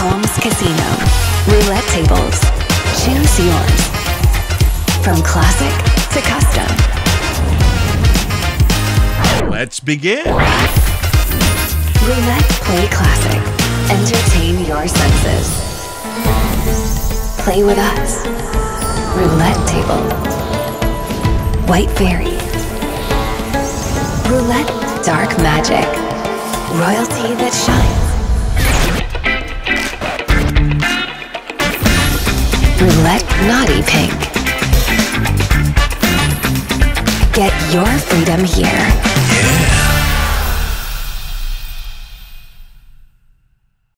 Palms Casino. Roulette tables. Choose yours. From classic to custom. Let's begin. Roulette Play Classic. Entertain your senses. Play with us. Roulette table. White Fairy. Roulette Dark Magic. Royalty that shines. Roulette Naughty Pink. Get your freedom here.